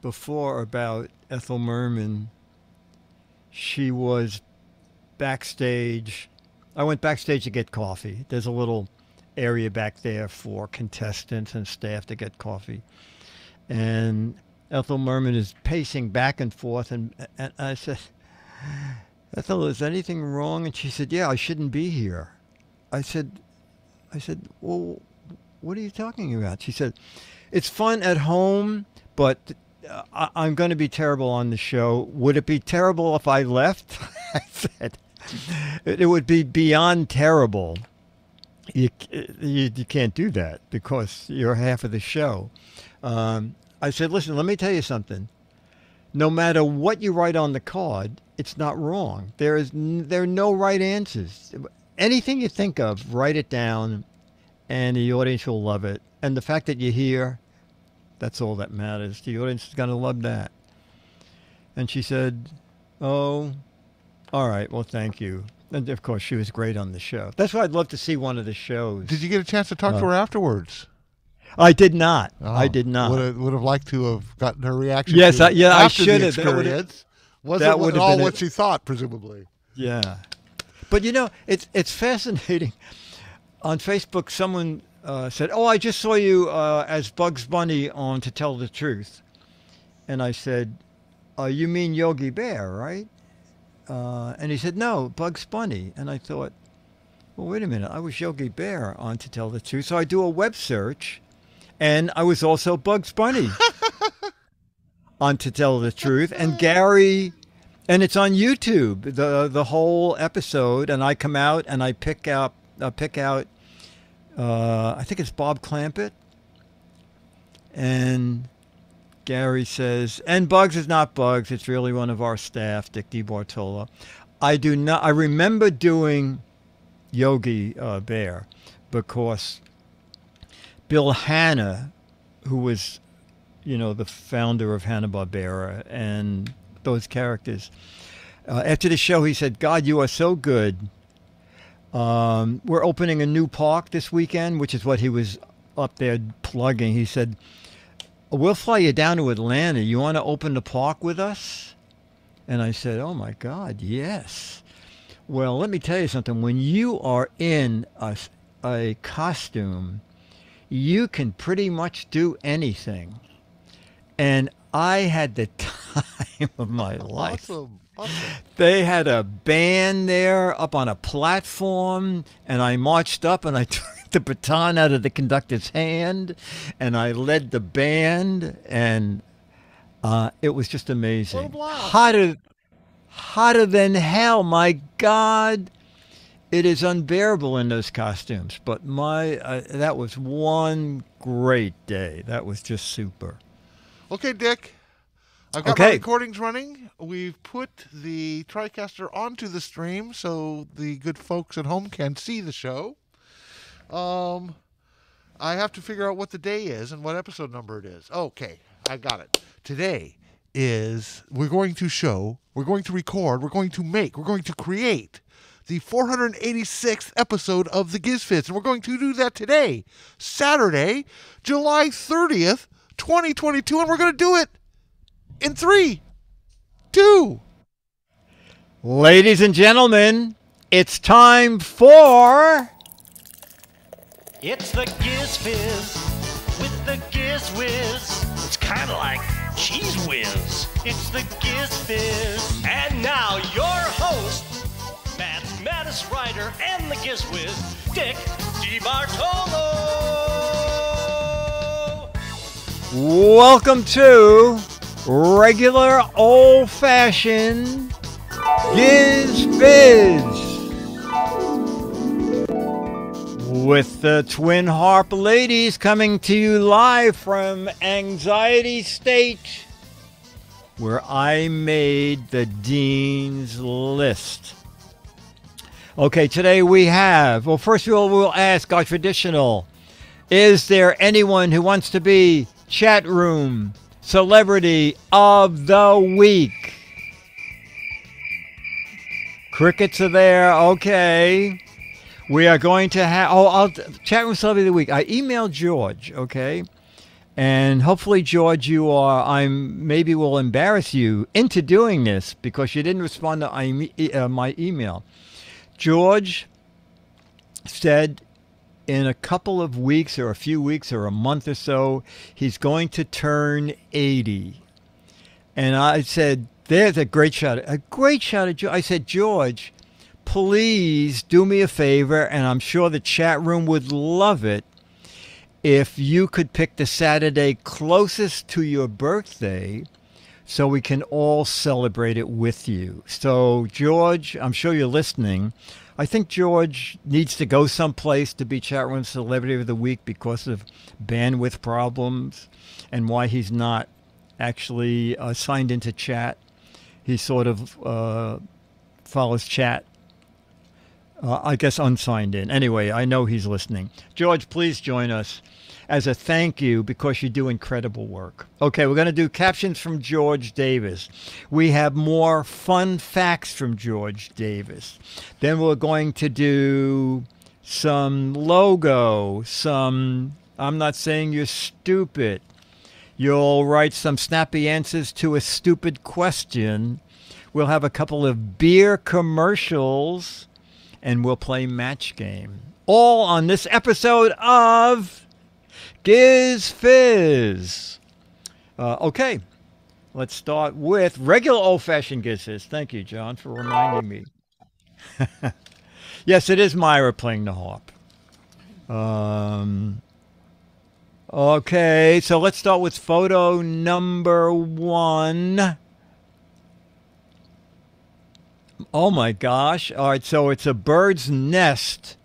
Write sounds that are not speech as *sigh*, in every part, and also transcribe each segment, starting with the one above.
before about Ethel Merman. She was backstage. I went backstage to get coffee. There's a little area back there for contestants and staff to get coffee. And Ethel Merman is pacing back and forth. And, and I said, Ethel, is anything wrong? And she said, Yeah, I shouldn't be here. I said, I said, Well, what are you talking about? She said, It's fun at home, but I, I'm going to be terrible on the show. Would it be terrible if I left? *laughs* I said, It would be beyond terrible. You, you, you can't do that because you're half of the show. Um, I said, Listen, let me tell you something. No matter what you write on the card, it's not wrong. There is there are no right answers. Anything you think of, write it down, and the audience will love it. And the fact that you're here, that's all that matters. The audience is going to love that. And she said, "Oh, all right. Well, thank you." And of course, she was great on the show. That's why I'd love to see one of the shows. Did you get a chance to talk to Uh, her afterwards? I did not. Oh, I did not. Would have, would have liked to have gotten her reaction. Yes, to I- yeah, I should have. Experience. Was that it would all what it. she thought, presumably? Yeah, but you know, it's it's fascinating. On Facebook, someone uh, said, "Oh, I just saw you uh, as Bugs Bunny on To Tell the Truth," and I said, uh, "You mean Yogi Bear, right?" Uh, and he said, "No, Bugs Bunny." And I thought, "Well, wait a minute. I was Yogi Bear on To Tell the Truth." So I do a web search, and I was also Bugs Bunny *laughs* on To Tell the Truth, and Gary and it's on YouTube the the whole episode and I come out and I pick out uh, pick out uh, I think it's Bob Clampett and Gary says and Bugs is not Bugs it's really one of our staff Dick DeBartolo I do not I remember doing Yogi uh, Bear because Bill Hanna who was you know the founder of Hanna Barbera and those characters. Uh, after the show, he said, "God, you are so good. Um, we're opening a new park this weekend, which is what he was up there plugging." He said, "We'll fly you down to Atlanta. You want to open the park with us?" And I said, "Oh my God, yes." Well, let me tell you something. When you are in a costume, you can pretty much do anything. And I had the *laughs* time of my life. Awesome. Awesome. They had a band there up on a platform, and I marched up and I *laughs* took the baton out of the conductor's hand, and I led the band, and uh, it was just amazing. What a blast. Hotter, hotter than hell. My God, it is unbearable in those costumes. But my, uh, that was one great day. That was just super. Okay, Dick. I've got my Okay. recordings running. We've put the TriCaster onto the stream so the good folks at home can see the show. Um, I have to figure out what the day is and what episode number it is. Okay, I got it. Today is we're going to show, we're going to record, we're going to make, we're going to create the 486th episode of the GizFiz, and we're going to do that today, Saturday, July 30th, 2022, and we're going to do it in three, two. Ladies and gentlemen, it's time for. It's the Giz Fiz with the Giz Wiz. It's kind of like Cheese Whiz. It's the Giz Fiz. And now your host, Matt's Mattis Ryder and the Giz Wiz, Dick DeBartolo. Welcome to regular old fashioned Giz Fiz with the Twin Harp ladies coming to you live from Anxiety State, where I made the Dean's List. Okay, today we have, well, first of all, we'll ask our traditional is there anyone who wants to be chat room celebrity of the week? Crickets are there. Okay. We are going to have, oh, I'll, chat room celebrity of the week. I emailed George, okay? And hopefully, George, you are. I'm maybe will embarrass you into doing this because you didn't respond to uh, my email. George said in a couple of weeks or a few weeks or a month or so, he's going to turn 80. And I said, There's a great shot. A great shot of George. I said, George, please do me a favor, and I'm sure the chat room would love it if you could pick the Saturday closest to your birthday so we can all celebrate it with you. So, George, I'm sure you're listening. I think George needs to go someplace to be chat room celebrity of the week because of bandwidth problems and why he's not actually uh, signed into chat. He sort of uh, follows chat uh, I guess unsigned in. Anyway, I know he's listening. George, please join us as a thank you because you do incredible work. Okay, we're going to do captions from George Davis. We have more fun facts from George Davis. Then we're going to do some logo, some I'm not saying you're stupid. You'll write some snappy answers to a stupid question. We'll have a couple of beer commercials and we'll play match game. All on this episode of Giz Fiz. Uh, okay, let's start with regular old fashioned Giz Fiz. Thank you, John, for reminding me. *laughs* yes, it is Myra playing the harp. Um, okay, so let's start with photo number one. Oh my gosh. All right, so it's a bird's nest,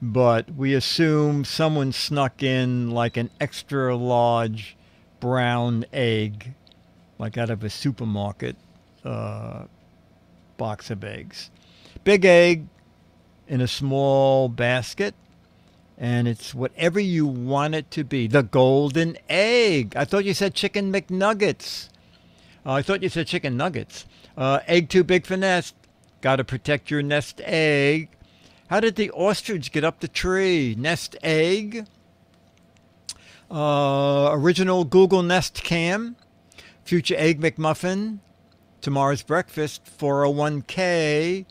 but we assume someone snuck in like an extra large brown egg, like out of a supermarket uh, box of eggs. Big egg in a small basket, and it's whatever you want it to be. The golden egg. I thought you said chicken McNuggets. Uh, I thought you said chicken nuggets. Uh, egg too big for nest. Got to protect your nest egg. How did the ostrich get up the tree? Nest egg. Uh, original Google Nest Cam. Future Egg McMuffin. Tomorrow's breakfast. 401k.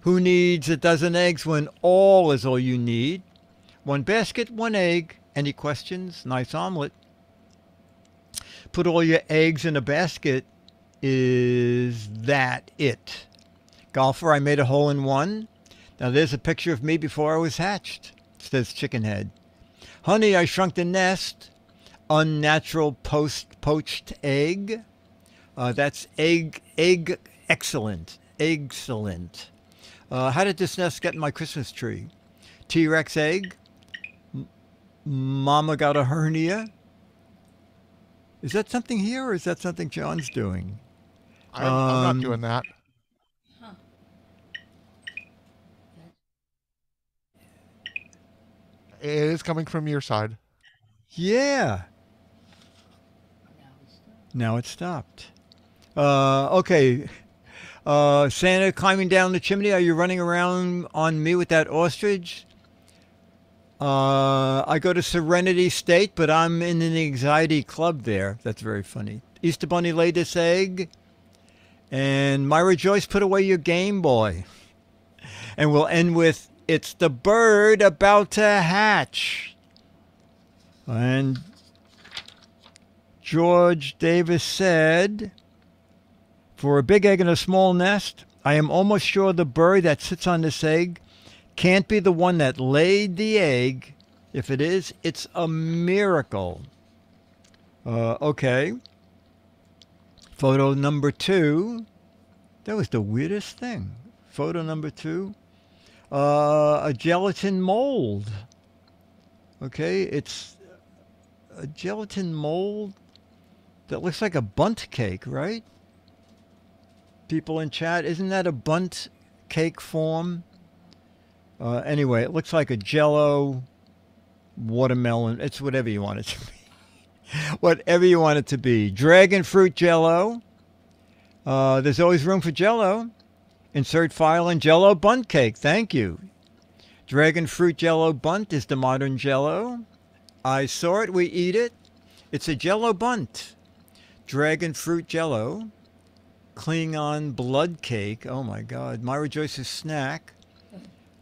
Who needs a dozen eggs when all is all you need? One basket, one egg. Any questions? Nice omelet. Put all your eggs in a basket is that it? Golfer, I made a hole in one. Now there's a picture of me before I was hatched, says Chickenhead. Honey, I shrunk the nest. Unnatural post poached egg. Uh, that's egg, egg, excellent, excellent. Uh, how did this nest get in my Christmas tree? T Rex egg. M- Mama got a hernia. Is that something here or is that something John's doing? I'm, I'm Um, not doing that. It is coming from your side. Yeah. Now it stopped. Uh, okay. Uh, Santa climbing down the chimney. Are you running around on me with that ostrich? Uh, I go to Serenity State, but I'm in an anxiety club there. That's very funny. Easter Bunny laid this egg. And Myra Joyce, put away your Game Boy. And we'll end with It's the bird about to hatch. And George Davis said, For a big egg in a small nest, I am almost sure the bird that sits on this egg can't be the one that laid the egg. If it is, it's a miracle. Uh, okay. Photo number two. That was the weirdest thing. Photo number two. Uh, a gelatin mold. Okay, it's a gelatin mold that looks like a bundt cake, right? People in chat, isn't that a bundt cake form? Uh, anyway, it looks like a jello watermelon. It's whatever you want it to be. *laughs* whatever you want it to be. Dragon fruit jello. Uh, there's always room for jello. Insert file in jello bundt cake. Thank you. Dragon fruit jello bundt is the modern jello. I saw it, we eat it. It's a jello bundt. Dragon fruit jello. Klingon blood cake. Oh my God. Myra Joyce's snack.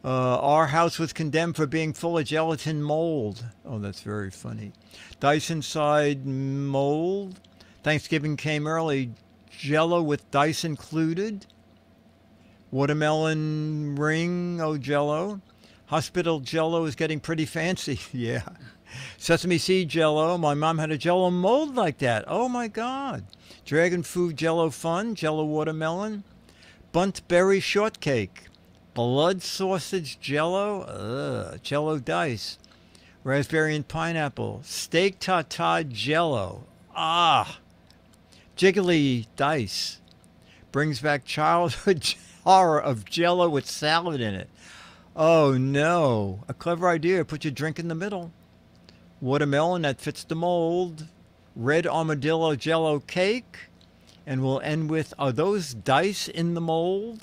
Uh, our house was condemned for being full of gelatin mold. Oh, that's very funny. Dyson side mold. Thanksgiving came early. Jello with dice included. Watermelon ring, oh jello. Hospital jello is getting pretty fancy. *laughs* yeah. Sesame seed jello. My mom had a jello mold like that. Oh my God. Dragon food jello fun. Jello watermelon. Bunt berry shortcake. Blood sausage jello. Ugh. Jello dice. Raspberry and pineapple. Steak tartare jello. Ah. Jiggly dice. Brings back childhood *laughs* horror of jello with salad in it. Oh no. A clever idea. Put your drink in the middle. Watermelon that fits the mold. Red armadillo jello cake. And we'll end with Are those dice in the mold?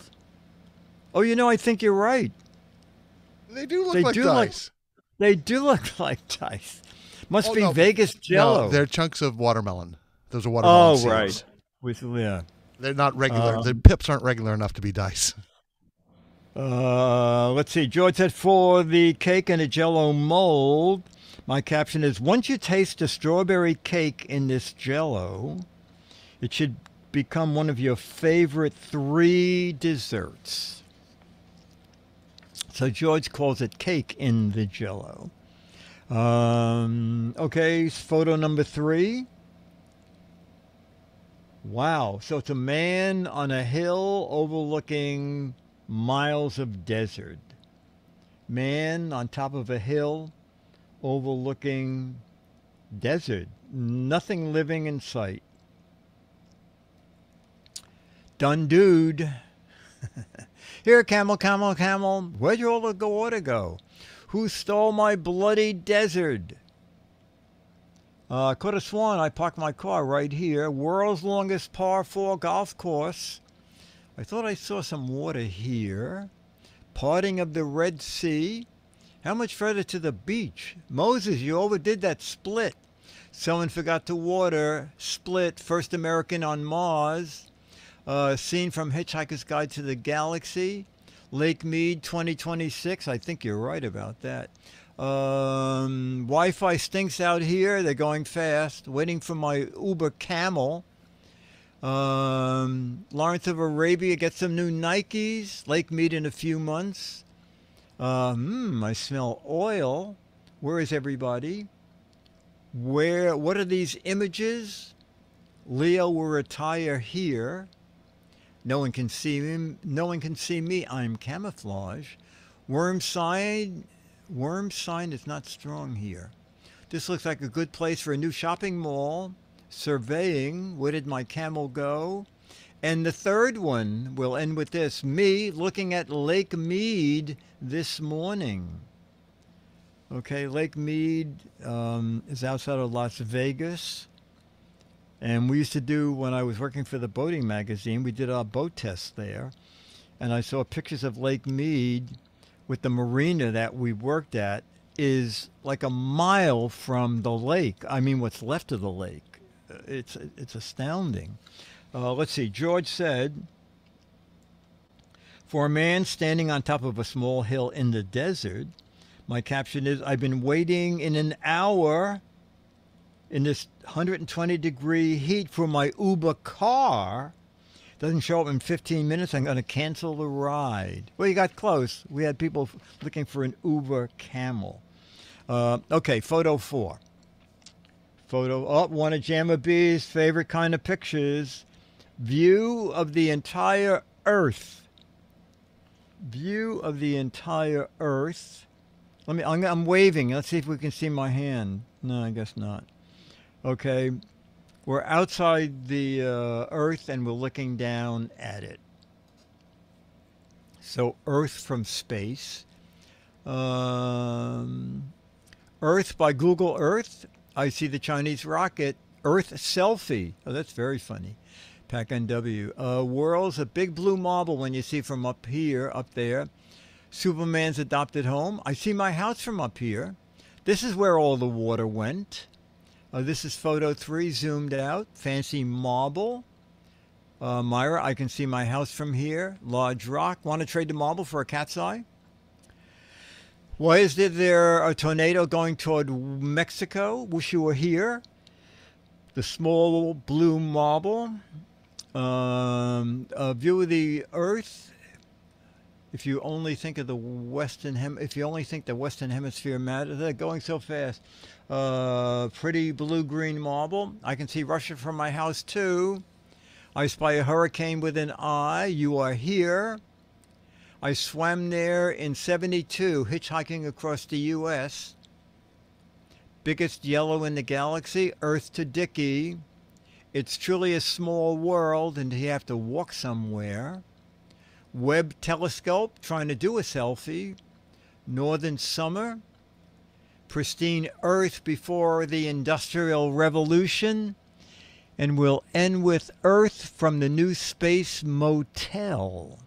Oh, you know, I think you're right. They do look They like do look- dice. They do look *laughs* like dice. Must Oh, be no. Vegas jello. No, they're chunks of watermelon. Those are watermelon oh, seeds. right. With, yeah. They're not regular. Um, the pips aren't regular enough to be dice. Uh, let's see. George said for the cake in a jello mold. My caption is Once you taste a strawberry cake in this jello, it should become one of your favorite three desserts. So George calls it cake in the jello. Um, okay, photo number three. Wow. So it's a man on a hill overlooking miles of desert. Man on top of a hill overlooking desert. Nothing living in sight. Done dude. *laughs* Here, camel, camel, camel. Where'd all the water go? Who stole my bloody desert? Uh, could have sworn I parked my car right here. World's longest par four golf course. I thought I saw some water here. Parting of the Red Sea. How much further to the beach? Moses, you overdid that split. Someone forgot to water. Split. First American on Mars. Uh, scene from Hitchhiker's Guide to the Galaxy. Lake Mead 2026. I think you're right about that. Um, Wi Fi stinks out here. They're going fast. Waiting for my Uber Camel. Um, Lawrence of Arabia gets some new Nikes. Lake Mead in a few months. Uh, hmm, I smell oil. Where is everybody? Where? What are these images? Leo will retire here. No one can see him. No one can see me. I'm camouflage. Worm sign. Worm sign is not strong here. This looks like a good place for a new shopping mall. Surveying. Where did my camel go? And the third one will end with this me looking at Lake Mead this morning. Okay, Lake Mead um, is outside of Las Vegas. And we used to do, when I was working for the boating magazine, we did our boat test there. And I saw pictures of Lake Mead with the marina that we worked at is like a mile from the lake. I mean, what's left of the lake. Uh, It's, it's astounding. Uh, let's see. George said, For a man standing on top of a small hill in the desert, my caption is I've been waiting in an hour in this 120 degree heat for my Uber car. Doesn't show up in 15 minutes. I'm going to cancel the ride. Well, you got close. We had people looking for an Uber camel. Uh, okay, photo four. Photo up, one of Jamma B's favorite kind of pictures. View of the entire Earth. View of the entire Earth. Let me. I'm, I'm waving. Let's see if we can see my hand. No, I guess not. Okay, we're outside the uh, Earth and we're looking down at it. So Earth from space. Um, Earth by Google Earth. I see the Chinese rocket. Earth selfie. Oh, that's very funny. Pack NW. Uh, world's a big blue marble when you see from up here, up there. Superman's adopted home. I see my house from up here. This is where all the water went. Uh, this is photo three, zoomed out. Fancy marble. Uh, Myra, I can see my house from here. Large rock. Want to trade the marble for a cat's eye? Why is there a tornado going toward Mexico? Wish you were here. The small blue marble. Um, a view of the Earth. If you only think of the Western Hem, if you only think the Western Hemisphere matters, they're going so fast. Uh, pretty blue-green marble. I can see Russia from my house too. I spy a hurricane with an eye. You are here. I swam there in 72, hitchhiking across the U.S. Biggest yellow in the galaxy, Earth to Dicky. It's truly a small world, and you have to walk somewhere. Webb telescope, trying to do a selfie. Northern summer. Pristine Earth before the Industrial Revolution. And we'll end with Earth from the New Space Motel.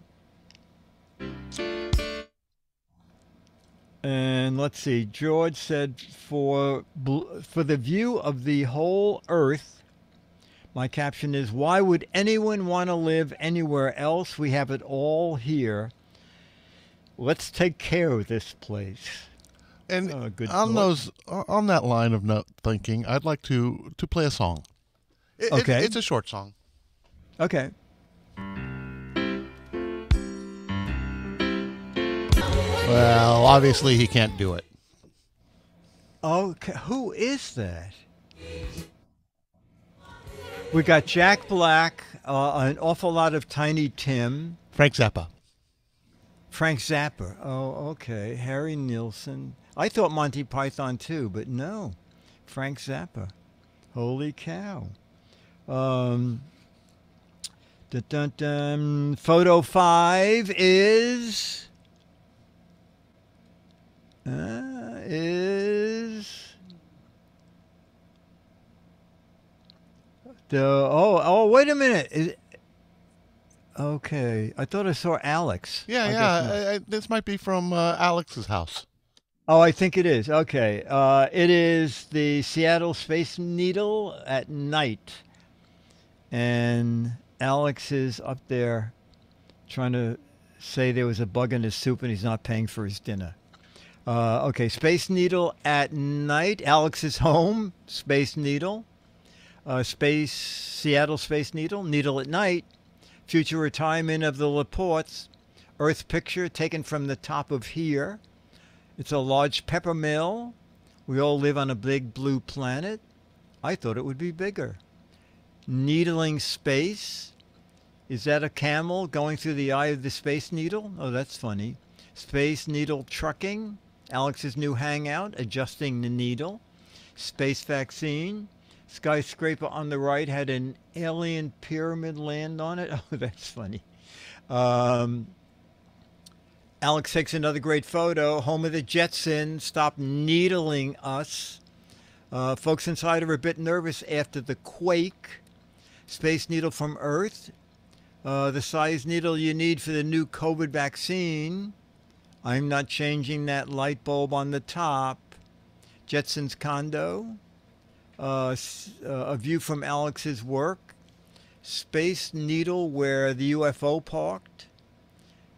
And let's see. George said for for the view of the whole Earth. My caption is: Why would anyone want to live anywhere else? We have it all here. Let's take care of this place. And Oh, good on thought. those, on that line of not thinking, I'd like to to play a song. It- it- Okay. it's a short song. Okay. Well, obviously he can't do it. Okay, who is that? We got Jack Black, uh, an awful lot of Tiny Tim, Frank Zappa. Frank Zappa. Oh, okay. Harry Nilsson. I thought Monty Python too, but no. Frank Zappa. Holy cow. Um, dun, dun, dun. Photo five is. Uh, is. The oh oh wait a minute is okay I thought I saw Alex Yeah, I yeah. I, I, this might be from uh, Alex's house. Oh, I think it is. Okay. Uh, it is the Seattle Space Needle at night. And Alex is up there trying to say there was a bug in his soup and he's not paying for his dinner. Uh, okay. Space Needle at night. Alex is home. Space Needle. Uh, Space Seattle Space Needle. Needle at night. Future retirement of the Laportes. Earth picture taken from the top of here. It's a large pepper mill. We all live on a big blue planet. I thought it would be bigger. Needling space. Is that a camel going through the eye of the space needle? Oh, that's funny. Space needle trucking. Alex's new hangout, adjusting the needle. Space vaccine. Skyscraper on the right had an alien pyramid land on it. *laughs* Oh, that's funny. Um, Alex takes another great photo. Home of the Jetsons. Stop needling us. Uh, folks inside are a bit nervous after the quake. Space needle from Earth. Uh, the size needle you need for the new COVID vaccine. I'm not changing that light bulb on the top. Jetsons condo. Uh, uh, a view from Alex's work. Space needle where the UFO parked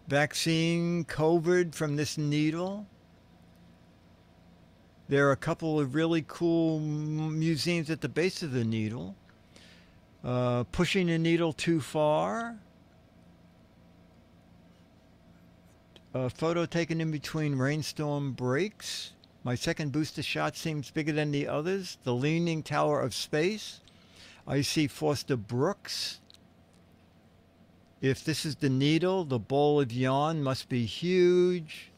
vaccine COVID from this needle. There are a couple of really cool museums at the base of the needle. Uh, pushing the needle too far. A photo taken in between rainstorm breaks. My second booster shot seems bigger than the others. The Leaning Tower of Space. I see Foster Brooks. If this is the needle, the bowl of yawn must be huge.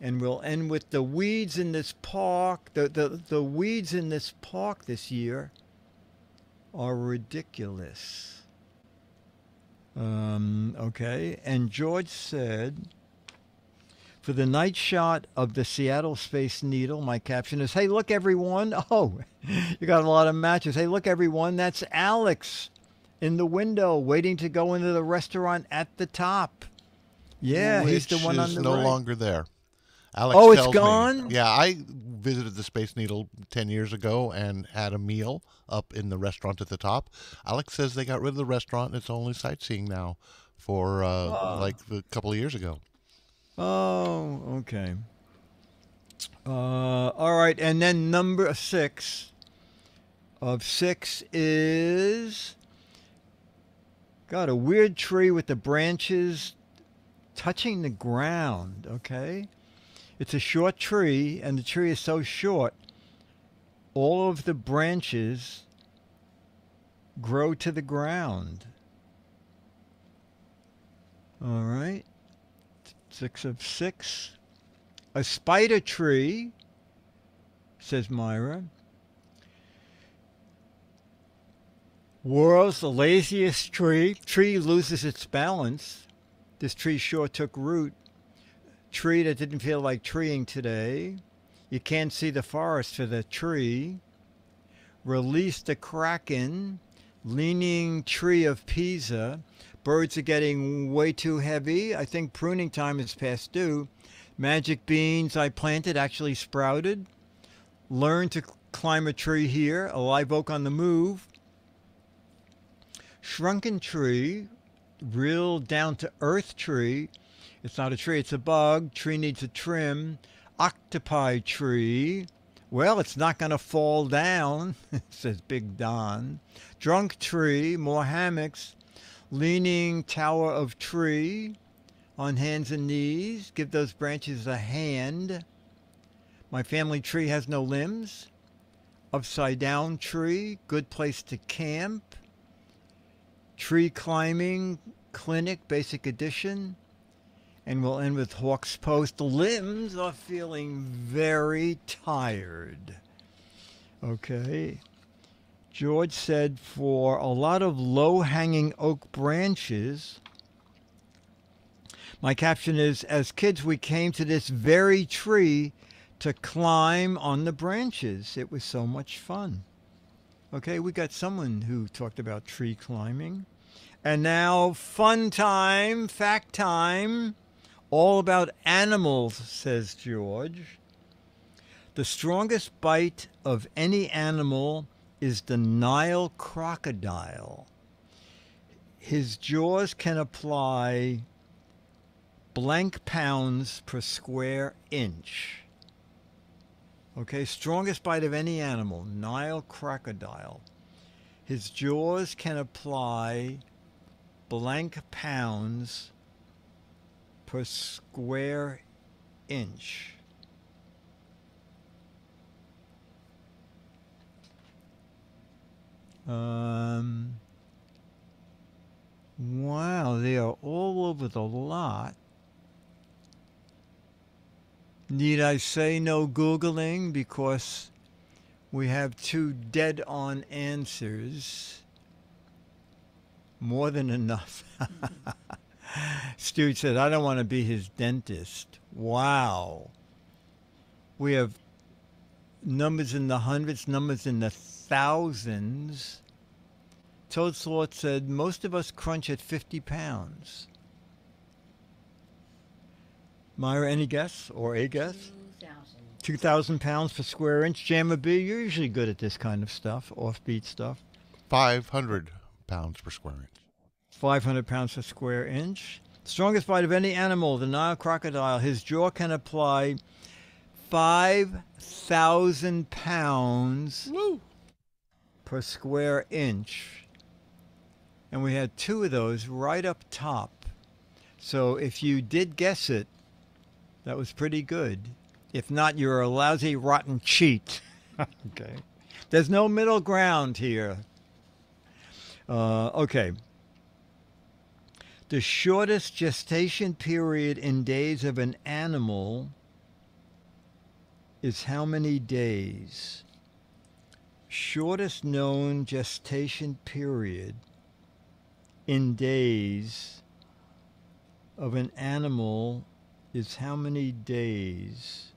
And we'll end with the weeds in this park. The, the, the weeds in this park this year are ridiculous. Um, okay. And George said, for the night shot of the Seattle Space Needle, my caption is, Hey, look, everyone. *laughs* Oh, you got a lot of matches. Hey, look, everyone. That's Alex in the window waiting to go into the restaurant at the top. Yeah, he's the which one on the no right. longer there. Alex Oh, it's tells me- gone? yeah, I visited the Space Needle 10 years ago and had a meal up in the restaurant at the top. Alex says they got rid of the restaurant and it's only sightseeing now for uh, like a couple of years ago. Oh, okay. Uh, all right, and then number six of six is got a weird tree with the branches touching the ground. Okay, it's a short tree, and the tree is so short, all of the branches grow to the ground. All right. Six of six. A spider tree, says Myra. World's the laziest tree. Tree loses its balance. This tree sure took root. Tree that didn't feel like treeing today. You can't see the forest for the tree. Release the kraken. Leaning tree of Pisa. Birds are getting way too heavy. I think pruning time is past due. Magic beans I planted actually sprouted. Learn to climb a tree here. A live oak on the move. Shrunken tree, real down to earth tree. It's not a tree, it's a bug. Tree needs a trim. Octopi tree. Well, it's not going to fall down, *laughs* says Big Don. Drunk tree, more hammocks. Leaning tower of tree on hands and knees. Give those branches a hand. My family tree has no limbs. Upside down tree, good place to camp. Tree climbing clinic, basic edition. And we'll end with Hawk's Post. The limbs are feeling very tired. Okay. George said for a lot of low hanging oak branches, my caption is As kids, we came to this very tree to climb on the branches. It was so much fun. Okay, we got someone who talked about tree climbing. And now, fun time, fact time, all about animals, says George. The strongest bite of any animal is the Nile crocodile. His jaws can apply blank pounds per square inch. Okay, strongest bite of any animal, Nile crocodile. His jaws can apply blank pounds per square inch. Um, wow, they are all over the lot. Need I say no Googling because we have two dead on answers? More than enough. *laughs* Stu said, I don't want to be his dentist. Wow. We have numbers in the hundreds, numbers in the thousands. Toad Slot said, most of us crunch at 50 pounds. Myra, any guess or a guess? 2,000. 2,000 pounds per square inch. Jammer B, you're usually good at this kind of stuff, offbeat stuff. 500 pounds per square inch. 500 pounds per square inch. Strongest bite of any animal, the Nile crocodile. His jaw can apply 5,000 pounds Woo! per square inch. And we had two of those right up top. So if you did guess it, that was pretty good. If not, you're a lousy, rotten cheat. *laughs* okay. There's no middle ground here. Uh, okay. The shortest gestation period in days of an animal is how many days? Shortest known gestation period in days of an animal is how many days?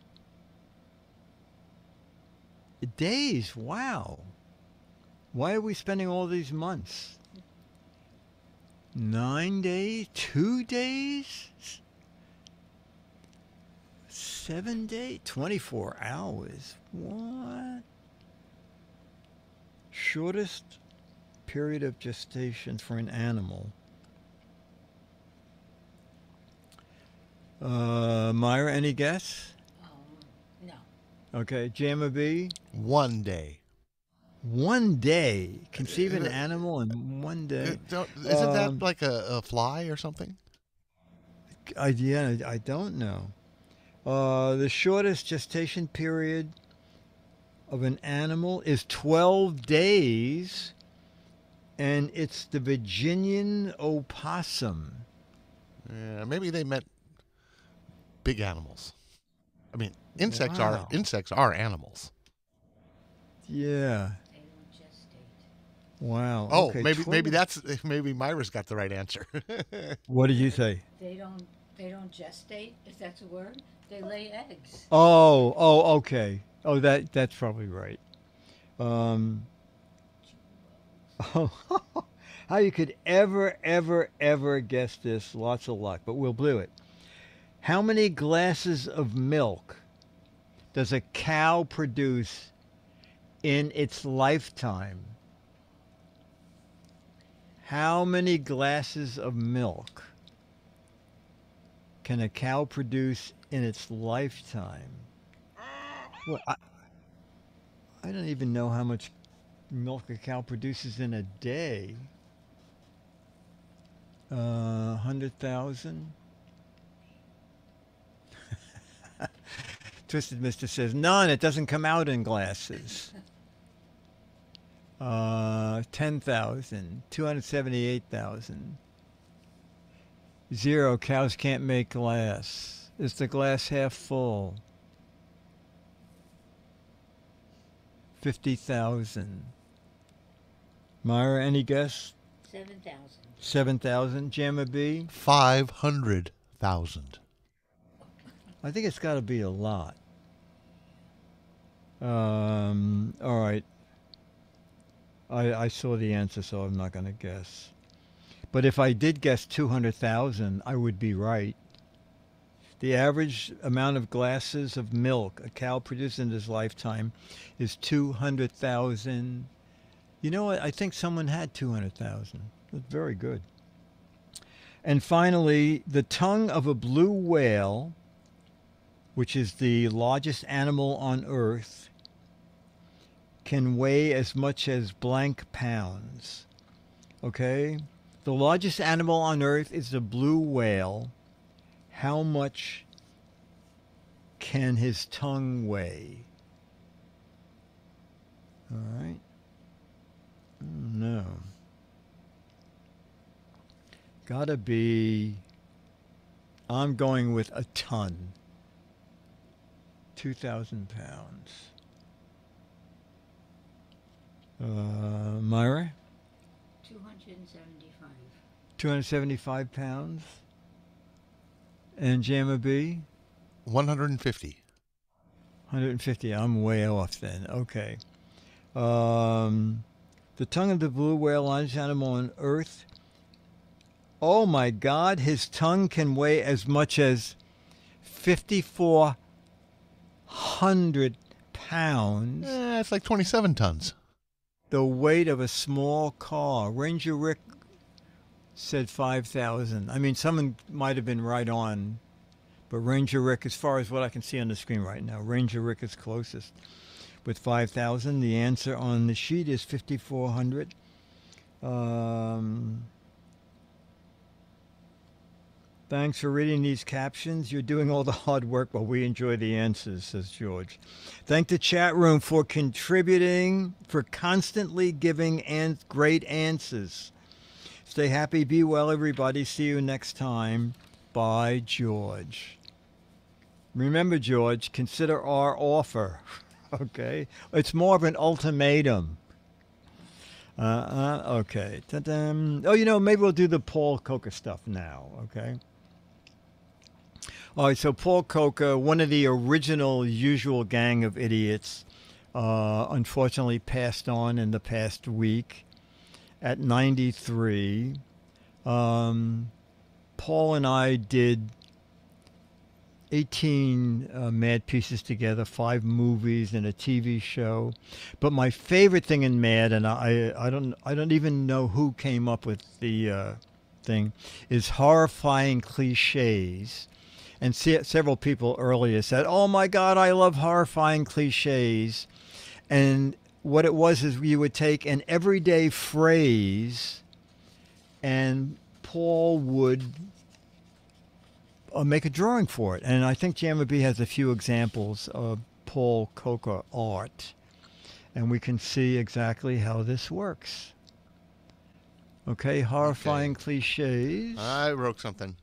Days, wow. Why are we spending all these months? Nine days? Two days? Seven day, 24 hours. What? Shortest period of gestation for an animal. Uh, Myra, any guess? Um, no. Okay, Jamma B. One day. One day. Conceive an animal in one Uh, day. don't- Isn't that Um, like a, a fly or something? I, yeah, I don't know. Uh, the shortest gestation period of an animal is 12 days, and it's the Virginian opossum. Yeah, maybe they meant big animals. I mean, insects Wow. are insects are animals. Yeah. They don't gestate. Wow. Oh, okay, maybe maybe that's *laughs* maybe Myra's got the right answer. *laughs* What did you say? They don't. They don't gestate. If that's a word, they lay eggs. Oh, oh, okay. Oh, that that's probably right. Um, *laughs* oh, *laughs* how you could ever, ever, ever guess this? Lots of luck, but we'll blew it. How many glasses of milk does a cow produce in its lifetime? How many glasses of milk can a cow produce in its lifetime? Well, I, I don't even know how much milk a cow produces in a day. Uh, hundred thousand. *laughs* Twisted Mister says none. It doesn't come out in glasses. Uh, ten thousand. Two hundred seventy-eight thousand. Zero. Cows can't make glass. Is the glass half full? Fifty thousand. Myra, any guess? Seven thousand. Seven thousand. Jamma B. Five hundred thousand. I think it's got to be a lot. Um. All right. I I saw the answer, so I'm not going to guess. But if I did guess two hundred thousand, I would be right. The average amount of glasses of milk a cow produces in his lifetime is two hundred thousand. You know what? I think someone had two hundred thousand. That's very good. And finally, the tongue of a blue whale which is the largest animal on Earth, can weigh as much as blank pounds. Okay? The largest animal on Earth is the blue whale. How much can his tongue weigh? All right. No. Gotta be. I'm going with a ton. 2,000 pounds. Uh, Myra? Two hundred and seventy-five. 275 pounds. And Jamma B? One hundred and fifty. 150. I'm way off then. Okay. Um, the tongue of the blue whale, largest animal on Earth. Oh my God, his tongue can weigh as much as 5,400 pounds. Eh, it's like twenty-seven tons. the weight of a small car. Ranger Rick said 5,000. I mean, someone might have been right on, but Ranger Rick, as far as what I can see on the screen right now, Ranger Rick is closest with 5,000. The answer on the sheet is 5,400. Um, Thanks for reading these captions. You're doing all the hard work, but we enjoy the answers, says George. Thank the chat room for contributing, for constantly giving and great answers. Stay happy, be well, everybody. See you next time. Bye, George. Remember, George, consider our offer. *laughs* okay? It's more of an ultimatum. Uh, uh, okay. Ta-dam. Oh, you know, maybe we'll do the Paul Coker stuff now, okay? All right, so Paul Coker, one of the original usual gang of idiots, uh, unfortunately passed on in the past week at 93. Um, Paul and I did 18 uh, Mad pieces together, five movies and a TV show. But my favorite thing in Mad, and I, I don't, I don't even know who came up with the uh, thing, is horrifying cliches. And se- several people earlier said, "Oh my God, I love horrifying cliches." And what it was is you would take an everyday phrase, and Paul would uh, make a drawing for it. And I think B has a few examples of Paul Coker art, and we can see exactly how this works. Okay, horrifying cliches. I wrote something.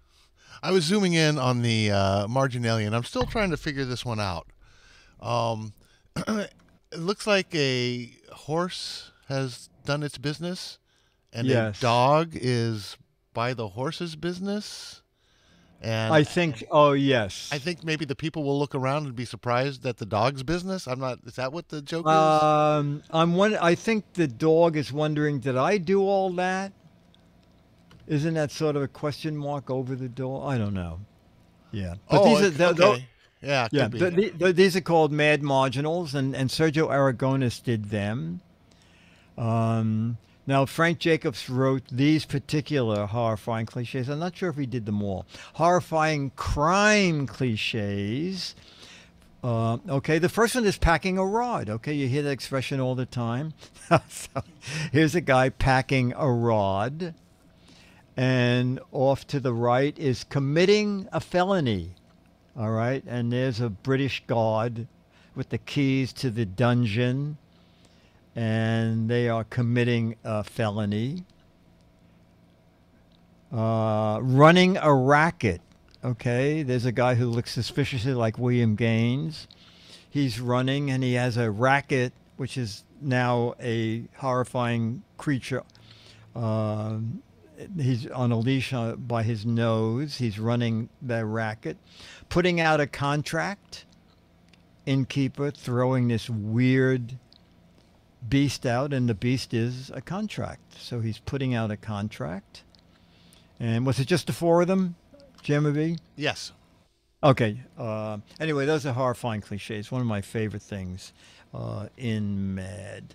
I was zooming in on the uh, marginalia, and I'm still trying to figure this one out. Um, *clears throat* it looks like a horse has done its business, and Yes. a dog is by the horse's business. And I think. Oh yes. I think maybe the people will look around and be surprised that the dog's business. I'm not. Is that what the joke is? Um, I'm one. I think the dog is wondering, did I do all that? Isn't that sort of a question mark over the door? I don't know. Yeah, but oh, these are it- tho- tho- okay. Yeah, yeah. could be. th- th- th- these are called Mad Marginals, and and Sergio Aragonés did them. Um, now Frank Jacobs wrote these particular horrifying cliches. I'm not sure if he did them all. Horrifying crime cliches. Uh, okay, the first one is packing a rod. Okay, you hear that expression all the time. *laughs* so here's a guy packing a rod, and off to the right is committing a felony. All right, and there's a British guard with the keys to the dungeon, and they are committing a felony. Uh, running a racket. Okay, there's a guy who looks suspiciously like William Gaines. He's running and he has a racket, which is now a horrifying creature. Um, he's on a leash uh, by his nose. He's running the racket, putting out a contract. Innkeeper throwing this weird beast out, and the beast is a contract. So he's putting out a contract. And was it just the four of them, Jimmy B? yes. Okay. Uh, anyway, those are horrifying cliches. One of my favorite things uh, in Mad.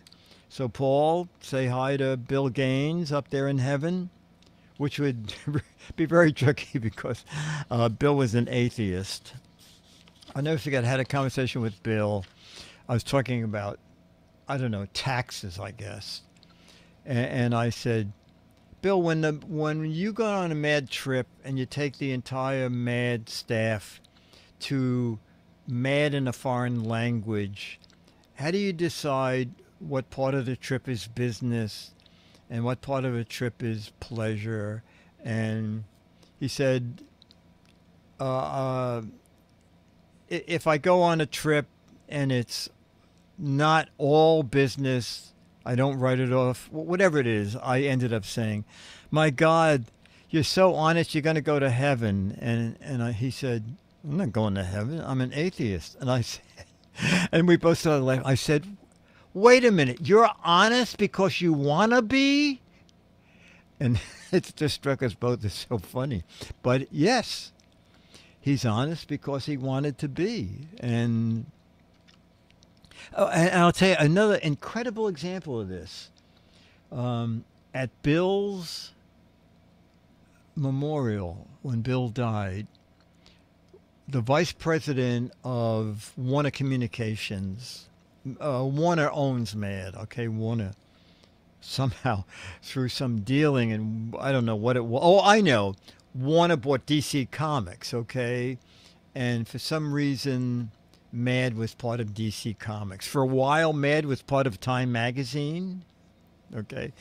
So, Paul, say hi to Bill Gaines up there in heaven, which would *laughs* be very tricky because uh, Bill was an atheist. I never forget, I had a conversation with Bill. I was talking about, I don't know, taxes, I guess. And, and I said, Bill, when the when you go on a mad trip and you take the entire mad staff to mad in a foreign language, how do you decide what part of the trip is business and what part of a trip is pleasure? And he said, uh, uh, if I go on a trip and it's not all business, I don't write it off. Whatever it is, I ended up saying, "My God, you're so honest. You're going to go to heaven." And and I, he said, "I'm not going to heaven. I'm an atheist." And I *laughs* said, and we both started laughing. I said, "Wait a minute. You're honest because you want to be." And *laughs* it just struck us both as so funny. But yes, he's honest because he wanted to be. And Oh, and I'll tell you another incredible example of this. Um, at Bill's memorial, when Bill died, the vice president of Warner Communications, uh, Warner owns Mad, okay, Warner, somehow *laughs* through some dealing, and I don't know what it was. Oh, I know. Warner bought DC Comics, okay? And for some reason, Mad was part of DC Comics. For a while, Mad was part of Time Magazine, okay,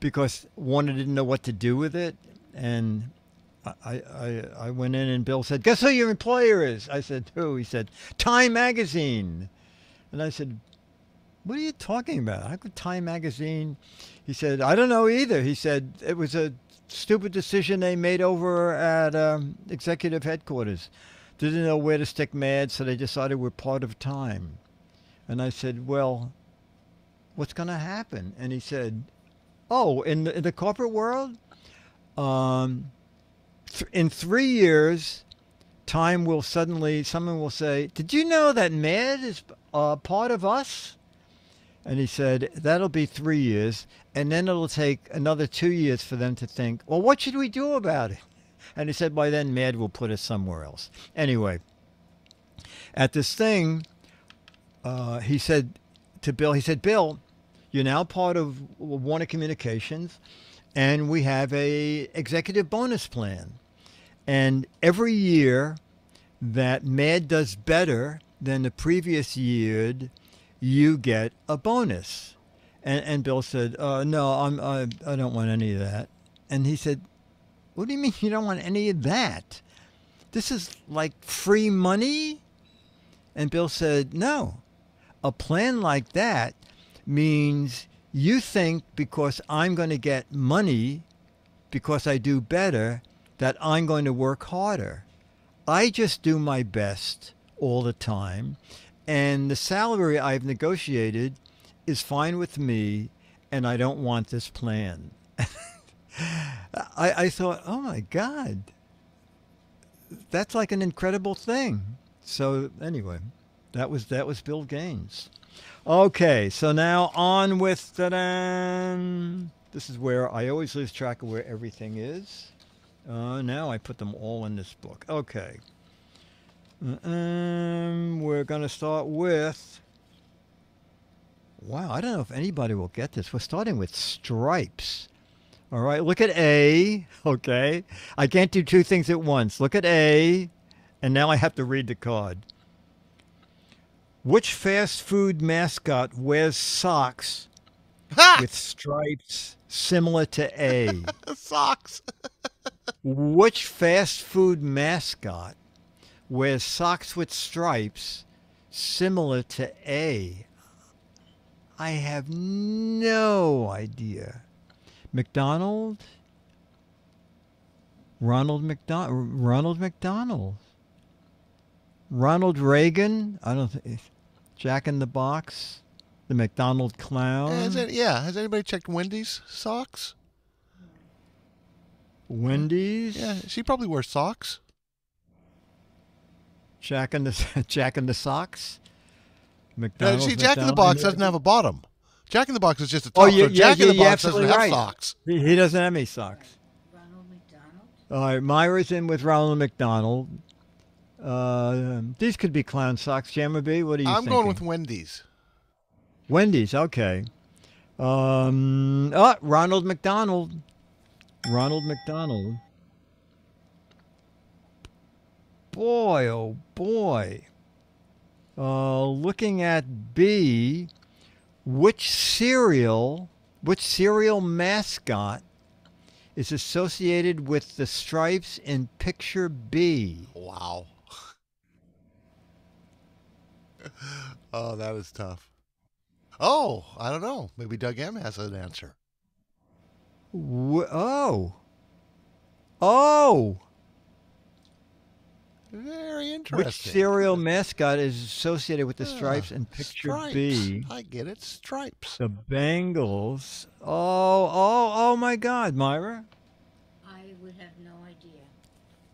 because Warner didn't know what to do with it, and I, I, I went in and Bill said, "Guess who your employer is?" I said, "Who?" He said, "Time Magazine," and I said, "What are you talking about? How could Time Magazine?" He said, "I don't know either." He said it was a stupid decision they made over at um, executive headquarters didn't know where to stick mad, so they decided we're part of time. And I said, well, what's going to happen? And he said, oh, in the, in the corporate world, um, th- in three years, time will suddenly someone will say, "Did you know that Mad is uh, part of us?" And he said, "That'll be three years, and then it'll take another two years for them to think, well, what should we do about it?" And he said, "By then, Mad will put us somewhere else." Anyway, at this thing, uh, he said to Bill, he said, "Bill, you're now part of Warner Communications, and we have a executive bonus plan." And every year that MAD does better than the previous year, you get a bonus. And, and Bill said, uh, no, I'm, I, I don't want any of that. And he said, what do you mean you don't want any of that? This is like free money? And Bill said, no. A plan like that means you think because I'm going to get money because I do better that I'm going to work harder. I just do my best all the time. And the salary I've negotiated is fine with me, and I don't want this plan. *laughs* I, I thought, oh my God, that's like an incredible thing. So anyway, that was that was Bill Gaines. Okay, so now on with the. This is where I always lose track of where everything is. Uh, now I put them all in this book. Okay. Um, we're going to start with. Wow, I don't know if anybody will get this. We're starting with stripes. All right, look at A. Okay. I can't do two things at once. Look at A, and now I have to read the card. Which fast food mascot wears socks with stripes similar to A? *laughs* Socks. Which fast food mascot wears socks with stripes similar to A? I have no idea. McDonald? Ronald McDonald? Ronald McDonald? Ronald Reagan? I don't think. Jack in the Box? The McDonald Clown? Has it, yeah. Has anybody checked Wendy's socks? Wendy's? Yeah, she probably wears socks. Jack in the *laughs* Jack in the Socks? No, McDonald's. see, Jack in the Box doesn't have a bottom. Jack in the Box is just a top. Oh, yeah, so yeah, in the you're Box doesn't have right. socks. He, he doesn't have any socks. Ronald McDonald? All right, Myra's in with Ronald McDonald. Uh, these could be clown socks. Jammer B, what are you I'm thinking? going with Wendy's. Wendy's. Okay. Um, oh, Ronald McDonald. Ronald McDonald. Boy, oh boy. Uh, looking at B, which cereal, which cereal mascot is associated with the stripes in picture B? Wow. *laughs* oh, that is tough. Oh, I don't know. Maybe Doug M has an answer. Wh- oh. Oh. Very interesting. Which cereal mascot is associated with the Ah, stripes in picture stripes. B? I get it. Stripes. The Bengals. Oh, oh, oh my God, Myra. I would have no idea.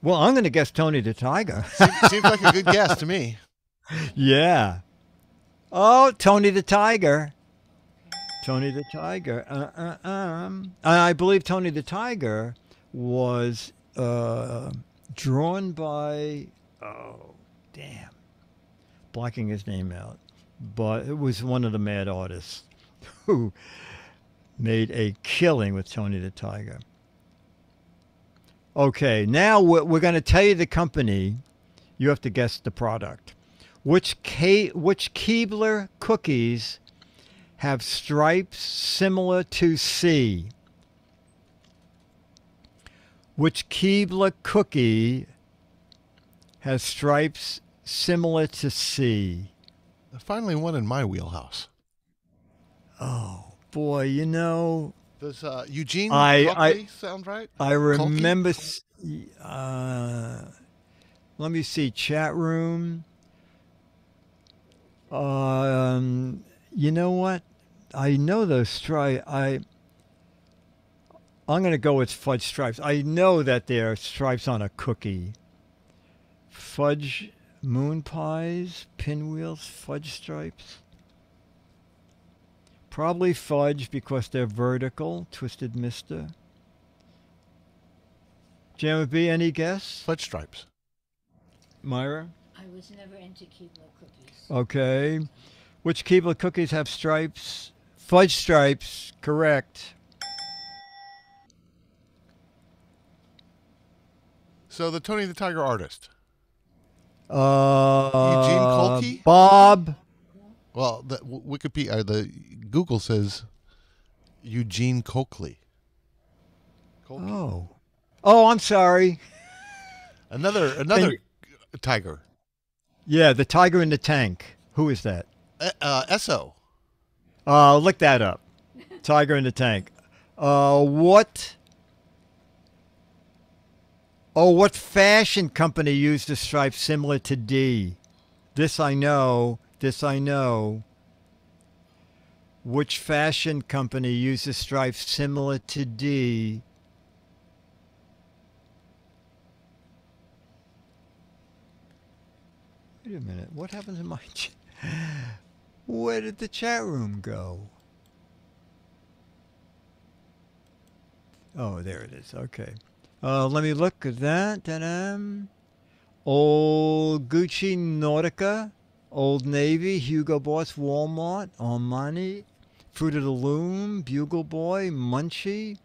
Well, I'm going to guess Tony the Tiger. *laughs* Seems, seems like a good guess to me. *laughs* yeah. Oh, Tony the Tiger. Tony the Tiger. Uh, uh, um. I believe Tony the Tiger was uh, drawn by. Oh, damn. Blocking his name out. But it was one of the mad artists *laughs* who made a killing with Tony the Tiger. Okay, now we're, we're going to tell you the company. You have to guess the product. Which K, which Keebler cookies have stripes similar to C? Which Keebler cookie has stripes similar to C? Finally, one in my wheelhouse. Oh boy, you know, Does uh, Eugene I- I- sound right? I remember. Uh, let me see. Chat room. Um, you know what? I know those stripes. I. I'm going to go with fudge stripes. I know that they're stripes on a cookie. Fudge moon pies, pinwheels, fudge stripes. Probably fudge because they're vertical. Twisted Mister. Jamma B, any guess? Fudge stripes. Myra? I was never into Keebler cookies. Okay. Which Keebler cookies have stripes? Fudge stripes, correct. So the Tony the Tiger artist. Uh, Kolkey? Bob. Well, the Wikipedia, uh, the Google says Eugene Kolkey. Oh. Oh, I'm sorry. Another another tiger. Yeah, the tiger in the tank. Who is that? Uh, uh, Esso. Uh, look that up. Tiger in the tank. Uh, what? Oh, what fashion company used a stripe similar to D? This I know. This I know. Which fashion company used a stripe similar to D? Wait a minute. What happened to my? *laughs* Where did the chat room go? Oh, there it is. Okay. Uh, let me look at that. Ta-dam. Old Gucci Nautica, Old Navy, Hugo Boss, Walmart, Armani, Fruit of the Loom, Bugle Boy, Munchie,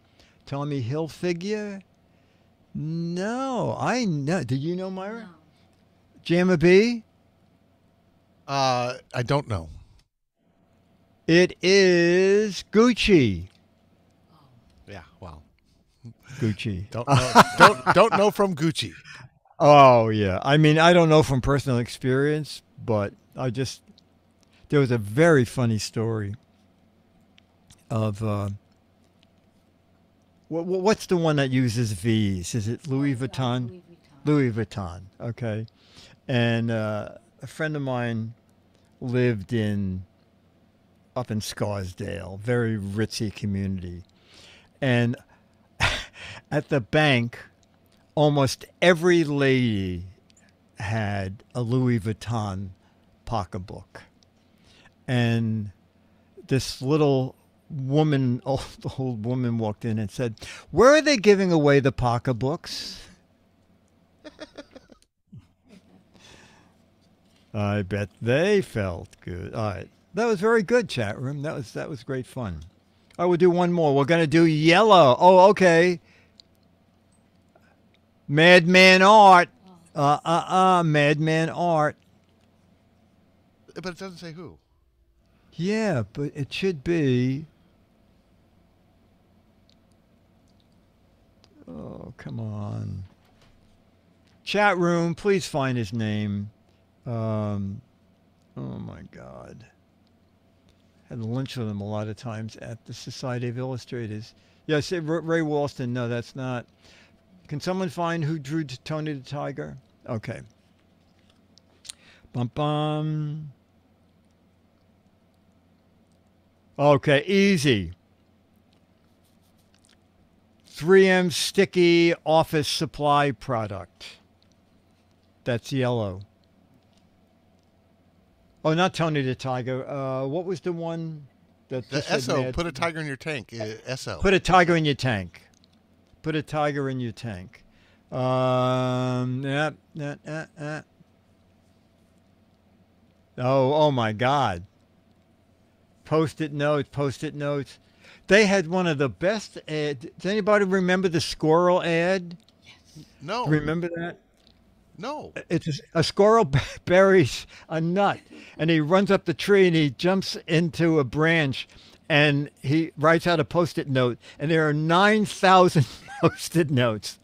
Tommy Hilfiger. No, I know. Did you know Myra? No. Jamma B? Uh, I don't know. It is Gucci. Yeah, well, Gucci. don't know, don't don't know from Gucci. Oh yeah. I mean, I don't know from personal experience, but I just there was a very funny story of uh, what, what's the one that uses V's? Is it Louis Vuitton? Louis Vuitton. Louis Vuitton. Okay, and uh, a friend of mine lived in up in Scarsdale, very ritzy community, and at the bank, almost every lady had a Louis Vuitton pocketbook, and this little woman, *laughs* old, old woman, walked in and said, "Where are they giving away the pocketbooks?" I bet they felt good. All right. That was very good, chat room. That was that was great fun. Oh, I will do one more. We're gonna do yellow. Oh, okay. Madman Art. Uh uh uh Madman Art. But it doesn't say who. Yeah, but it should be Oh, come on. Chat room, please find his name. Um, oh my God. Had lunch with him a lot of times at the Society of Illustrators. Yes, Ray Walston. No, that's not. Can someone find who drew Tony the Tiger? Okay. Bum bum. Okay, easy. 3M sticky office supply product. That's yellow. Oh, not Tony the Tiger. Uh, what was the one that The just said Esso. mad- Put a tiger in your tank. Uh, Esso. Put a tiger in your tank. Put a tiger in your tank. Um, yeah, yeah, yeah, yeah. Oh, oh my God. Post-it notes, post-it notes. They had one of the best ads. Does anybody remember the squirrel ad? Yes. no. Remember that? No. It's a, a squirrel *laughs* buries a nut, and he runs up the tree and he jumps into a branch, and he writes out a post-it note, and there are nine thousand *laughs* post-it notes.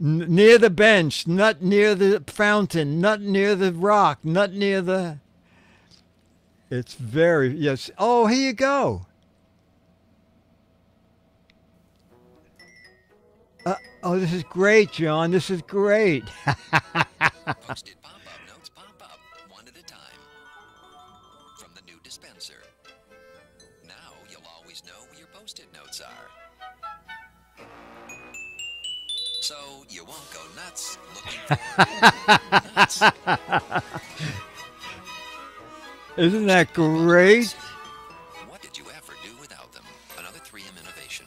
N- near the bench, not near the fountain, not near the rock, not near the. It's very yes. Oh, here you go. Uh, oh, this is great, John. This is great. *laughs* *laughs* Isn't that great? What did you ever do without them? Another 3M innovation.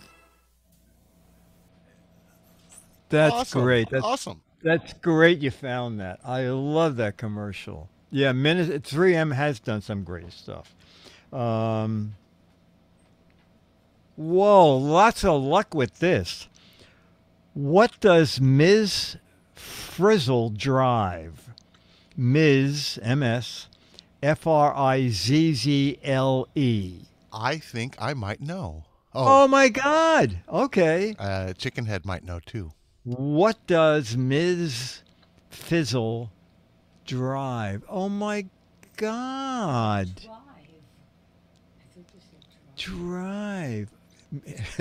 That's awesome. great. That's awesome. That's great you found that. I love that commercial. Yeah, Min- 3M has done some great stuff. Um, whoa, lots of luck with this. What does Ms. Frizzle drive? Ms. MS F R I Z Z L E. I think I might know. Oh Oh, my God. Okay. uh, Chicken Head might know too. What does Ms. Fizzle drive? Oh my God. Drive. I think drive.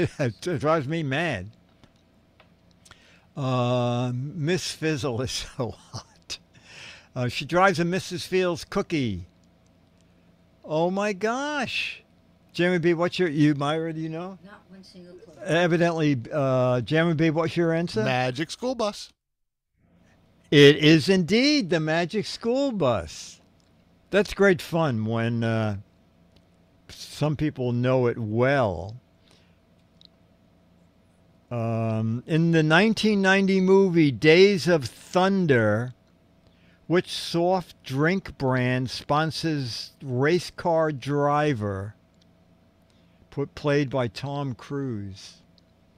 Drive. it drives me mad. Uh, Miss Fizzle is *laughs* so hot. Uh, she drives a Mrs. Fields cookie. Oh my gosh. Jeremy B, what's your, you, Myra, do you know? Not one single clue. Evidently, uh, Jeremy B, what's your answer? Magic School Bus. It is indeed the Magic School Bus. That's great fun when uh, some people know it well. Um, in the 1990 movie Days of Thunder, which soft drink brand sponsors race car driver put, played by Tom Cruise?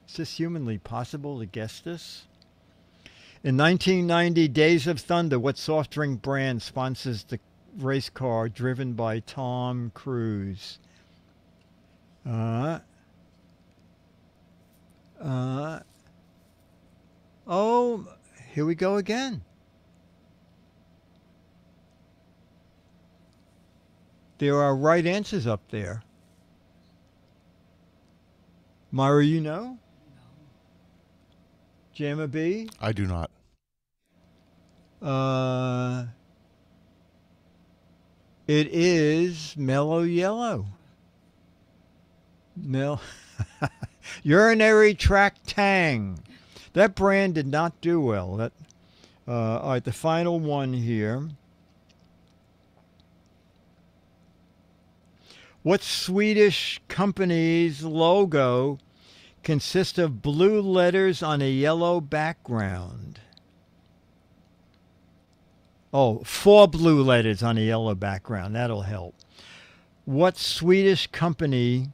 Is this humanly possible to guess this? In 1990, Days of Thunder, what soft drink brand sponsors the race car driven by Tom Cruise? Uh, uh, oh, here we go again. There are right answers up there. Myra, you know? Jamma B? I do not. Uh, it is Mello Yello. Mel *laughs* urinary tract tang. That brand did not do well. That uh, all right. The final one here. What Swedish company's logo consists of blue letters on a yellow background? Oh, four blue letters on a yellow background. That'll help. What Swedish company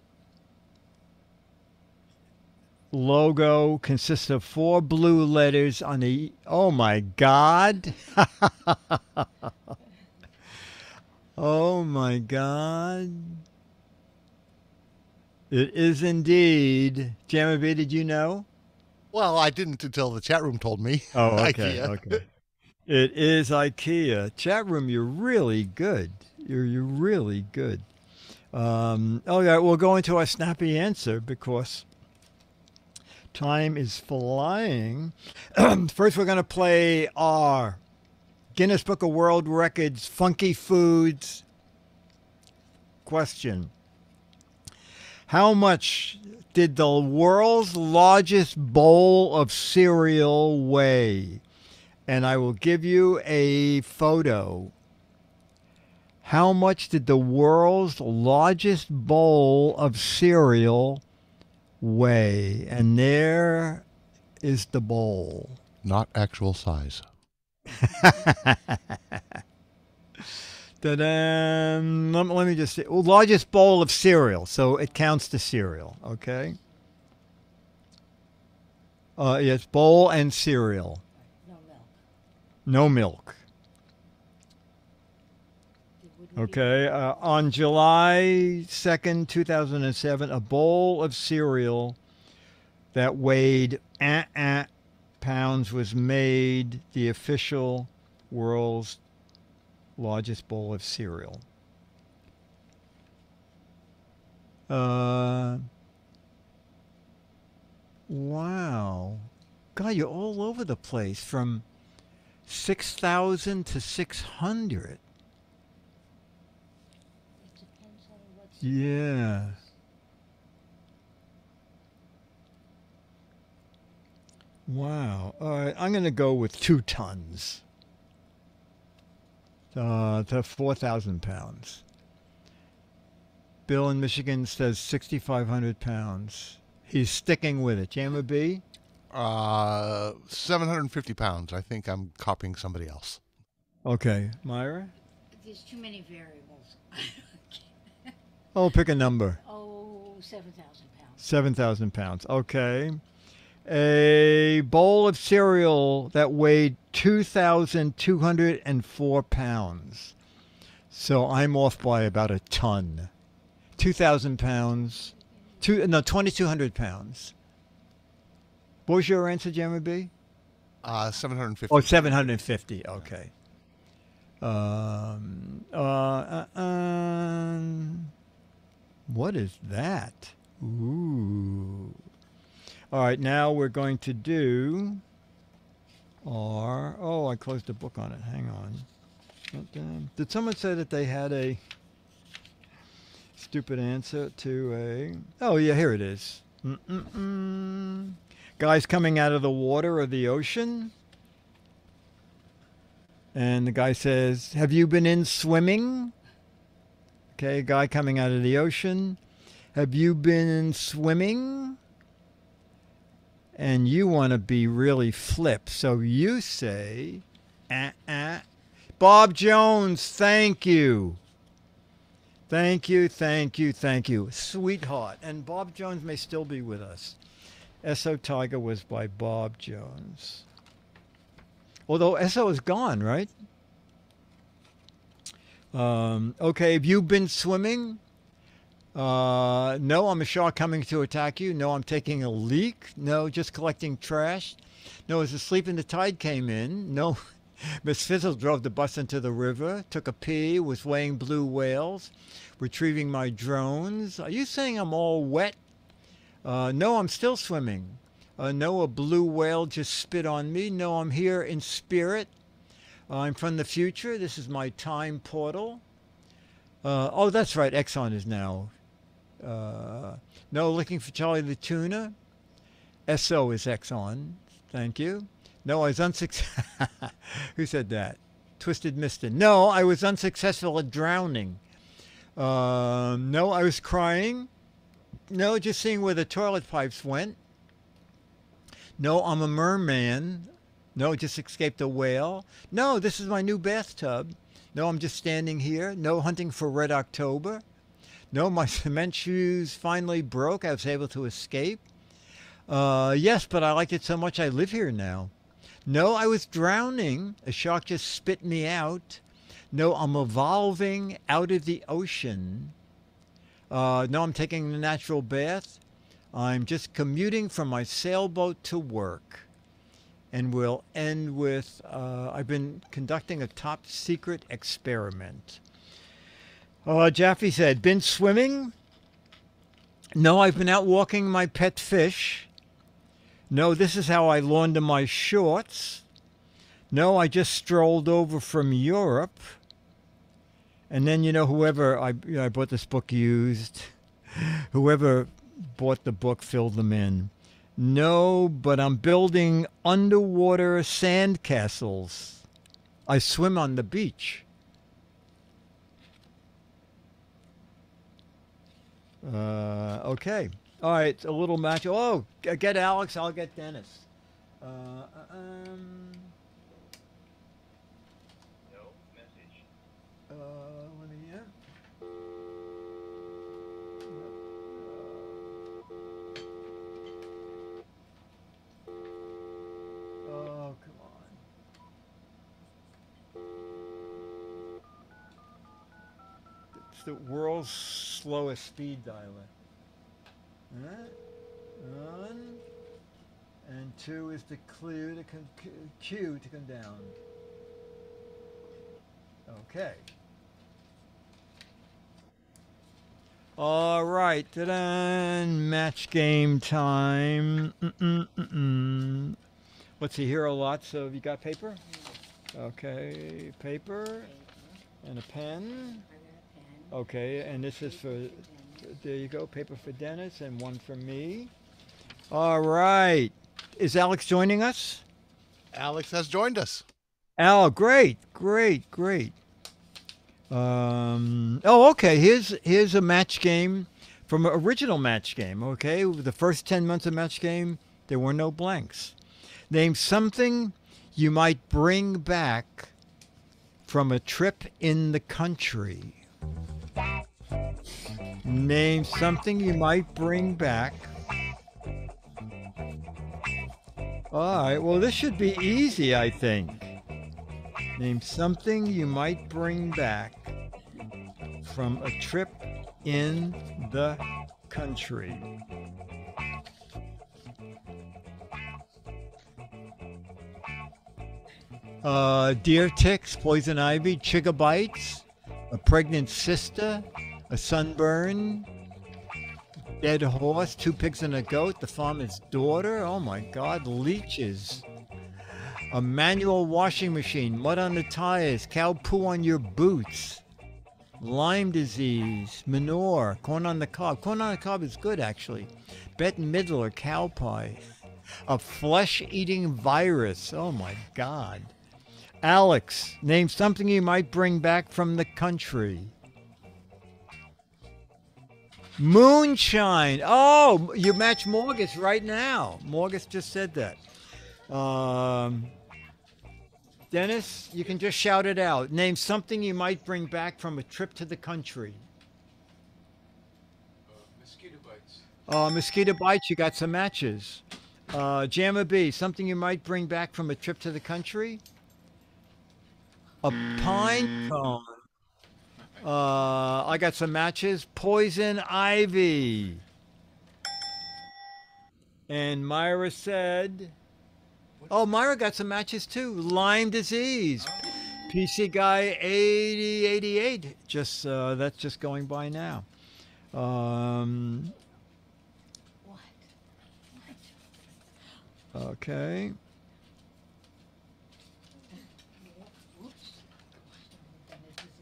logo consists of four blue letters on the. Oh my God. *laughs* oh my God. It is indeed. Jamma B, did you know? Well, I didn't until the chat room told me. Oh, *laughs* okay, okay. It is IKEA. Chat room, you're really good. You're you're really good. Um, all right, we'll go into our snappy answer because time is flying. *clears throat* First, we're going to play our Guinness Book of World Records Funky Foods question. How much did the world's largest bowl of cereal weigh? And I will give you a photo. How much did the world's largest bowl of cereal weigh? And there is the bowl. Not actual size. *laughs* Ta-da. Let, let me just say, well, largest bowl of cereal, so it counts the cereal, okay? Uh, yes, bowl and cereal, No milk. no milk. It wouldn't be- Okay, uh, on July 2nd, 2007, a bowl of cereal that weighed uh, uh, pounds was made the official world's largest bowl of cereal. Uh, wow. God, you're all over the place from 6,000 to 600. It depends on what's. Yeah. Wow. All right, I'm going to go with two tons. Uh, to 4,000 pounds. Bill in Michigan says 6,500 pounds. He's sticking with it. Jammer B? Uh, 750 pounds. I think I'm copying somebody else. Okay. Myra? There's too many variables. *laughs* Oh, pick a number. oh, 7,000 pounds. 7,000 pounds. Okay. A bowl of cereal that weighed 2,204 pounds. So I'm off by about a ton. 2,000 pounds. Two, no, 2,200 pounds. What was your answer, Jammer B? Uh, 750. Oh, 750. Okay. Um, uh, uh, um, what is that? Ooh. All right, now we're going to do our. Oh, I closed the book on it. Hang on. Did someone say that they had a stupid answer to a. Oh, yeah, here it is. Mm-mm-mm. Guys coming out of the water or the ocean. And the guy says, Have you been in swimming? Okay, guy coming out of the ocean. Have you been swimming? And you want to be really flip. So you say, uh, uh. Bob Jones, thank you. Thank you, thank you, thank you. Sweetheart. And Bob Jones may still be with us. Esso Tiger was by Bob Jones. Although Esso is gone, right? Um, okay, have you been swimming? Uh, no, I'm a shark coming to attack you. No, I'm taking a leak. No, just collecting trash. No, I was asleep and the tide came in. No, *laughs* Miss Fizzle drove the bus into the river, took a pee, was weighing blue whales, retrieving my drones. Are you saying I'm all wet? Uh, no, I'm still swimming. Uh, no, a blue whale just spit on me. No, I'm here in spirit. I'm from the future. This is my time portal. Uh, oh, that's right. Exxon is now. Uh, no, looking for Charlie the Tuna. Esso is Exxon. Thank you. No, I was unsuccessful. *laughs* Who said that? Twisted Mister. No, I was unsuccessful at drowning. Um, no, I was crying. No, just seeing where the toilet pipes went. No, I'm a merman. No, just escaped a whale. No, this is my new bathtub. No, I'm just standing here. No, hunting for red October. No, my *laughs* cement shoes finally broke. I was able to escape. Uh, yes, but I liked it so much I live here now. No, I was drowning. A shark just spit me out. No, I'm evolving out of the ocean. Uh, no, I'm taking a natural bath. I'm just commuting from my sailboat to work. And we'll end with uh, I've been conducting a top secret experiment. Uh, Jaffe said, Been swimming? No, I've been out walking my pet fish. No, this is how I launder my shorts. No, I just strolled over from Europe. And then, you know, whoever I, you know, I bought this book used, *laughs* whoever bought the book filled them in. No, but I'm building underwater sand castles. I swim on the beach. Uh, okay. All right, a little match. Oh, get Alex, I'll get Dennis. Uh, uh, um, No message. uh, let me, yeah. Oh, come on. It's the world's slowest speed dialer. One and two is the clue to come, Q to come down. Okay. All right, ta match game time. Mm-mm-mm-mm. Let's see, here lots of. You got paper? Okay, paper and a pen. Okay, and this is for. There you go, paper for Dennis and one for me. All right, is Alex joining us? Alex has joined us. Al, great, great, great. Um, oh, okay. Here's here's a match game from an original match game. Okay, the first ten months of match game, there were no blanks. Name something you might bring back from a trip in the country. Name something you might bring back. All right. Well, this should be easy, I think. Name something you might bring back from a trip in the country. Uh, deer ticks, poison ivy, bites, a pregnant sister, a sunburn, dead horse, two pigs and a goat, the farmer's daughter. Oh my God, leeches. A manual washing machine, mud on the tires, cow poo on your boots, Lyme disease, manure, corn on the cob. Corn on the cob is good actually. Bette Midler, cow pie. A flesh eating virus. Oh my God. Alex, name something you might bring back from the country. Moonshine. Oh, you match Morgus right now. Morgus just said that. Um, Dennis, you can just shout it out. Name something you might bring back from a trip to the country. Mosquito bites. Uh, mosquito bites, you got some matches. Uh, Jamma B, something you might bring back from a trip to the country? A pine cone. Uh, I got some matches. Poison ivy. And Myra said, "Oh, Myra got some matches too. Lyme disease. PC guy 8088. Just uh, that's just going by now. Um, What? okay.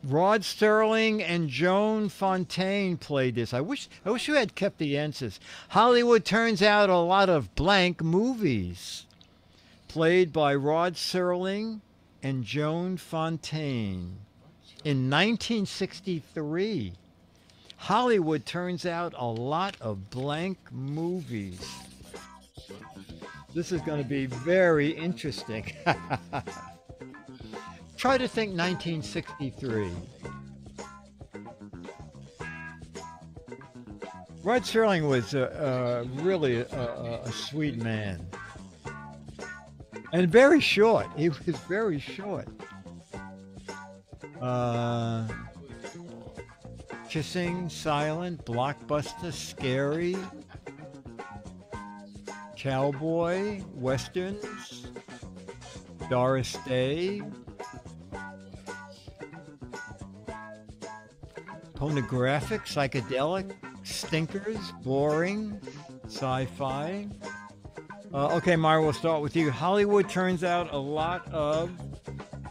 Rod Serling and Joan Fontaine played this. I wish I wish you had kept the answers. Hollywood turns out a lot of blank movies. Played by Rod Serling and Joan Fontaine. In 1963, Hollywood turns out a lot of blank movies. This is going to be very interesting. *laughs* Try to think 1963. Rod Serling was really a, a, a sweet man. And very short. He was very short. Uh, kissing, silent, blockbuster, scary, cowboy, westerns, Doris Day, pornographic, psychedelic, stinkers, boring, sci-fi. Uh, okay, Myra, we'll start with you. Hollywood turns out a lot of